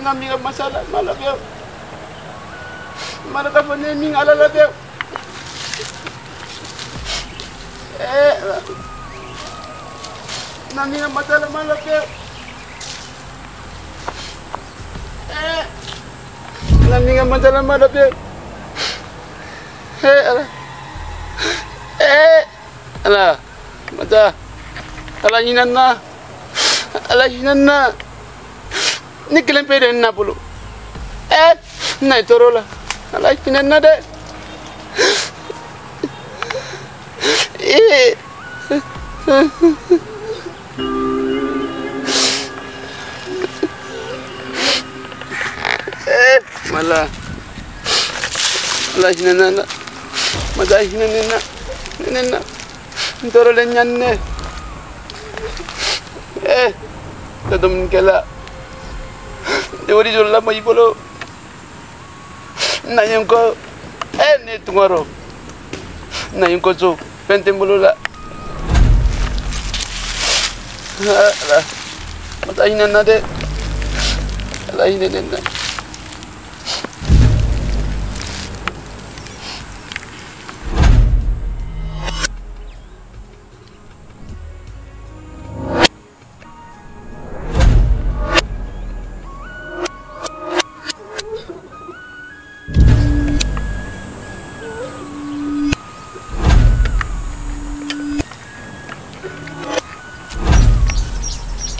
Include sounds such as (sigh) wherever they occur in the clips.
namiga masala mala beo mala ka fane ming ala la beo eh namiga masala mala beo eh namiga masala mala beo eh ala eh ala mata. Ala nyinanna ala nyinanna ni kelen pe de na bolo eh na toro la ala nyinanna de eh. Eh mala ala nyinanna la mata nyinanna nyinanna toro le nyanne eh. Tadum kela de wori deworijol lamo i bolo nañen ko e ne tugaro nañen ko so fente bolo la ala mata hinanna de ala hinenenna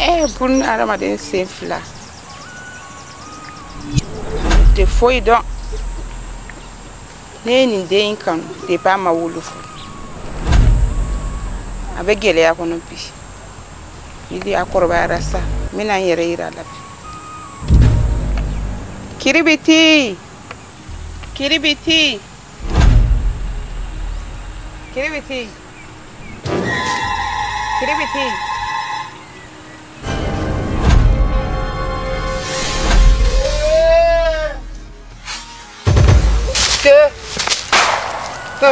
na Eh, bun adamaden sen fila. Tɛ foyi dɔn. Ne ye nin den in kanu depi a ma wolo fo a bɛ gɛlɛya kɔnɔ bi. Ni a kɔrɔbayara sa n bɛna n yɛrɛ yira a la bi. Kiribiti! Kiribiti! Kiribiti! Kiribiti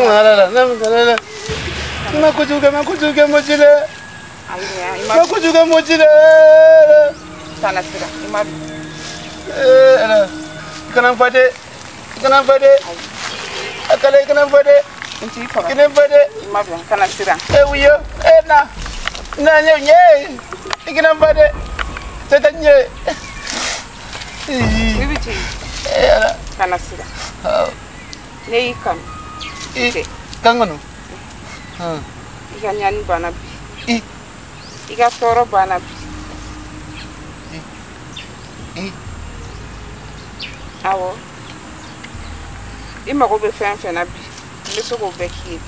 ngalala ngalala makujuke makujuke mojile makujuke mojile sana sira imadu eh ana kana fade kana fade akale kana fade nti ikora kana fade imadu kana sira eh uyo eh na na nye nye kana fade tata (laughs) nye bibi chi eh ana kana sira ne ikana kanu i kangano ha i ka ɲani banna bi. I i ka tɔɔrɔ banna bi i awɔ i mago bɛ fɛn fɛn na bi. N bɛ se k'o bɛɛ k'i ye.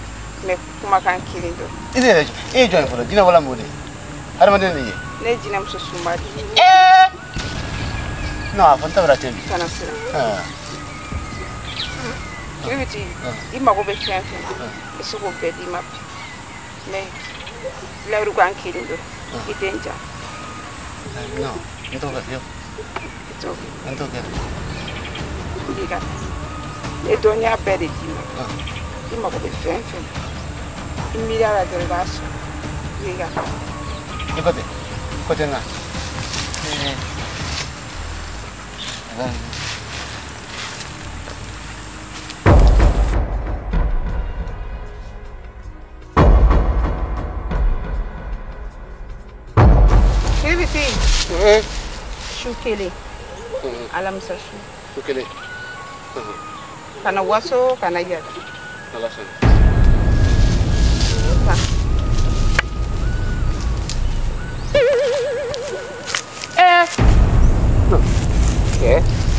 Mɛ kumakan kelen dɔn ine ne e join folo dina wala mode adamaden ne ye. Ne ye jinɛmuso sunba de ye. Eh! No a fanta bra tembi kana siran i bɛ ti i mago bɛ fɛn fɛn i se k'o bɛɛ d'i ma bi mɛ layiru kan kelen don i den ja. non n t'o kɛ fiyewu. i t'o kɛ. n t'o kɛ. n b'i ka ne dɔnniya bɛɛ de d'i ma i mago bɛ fɛn fɛn i miiri a la dɔrɔn i b'a sɔrɔ n b'i ka. i ko ten ko ten na. ɛɛ. Eh? Ala kiribiti eh su kelen alamisa su ukele kana waso kana yɛlɛ ala san ta eh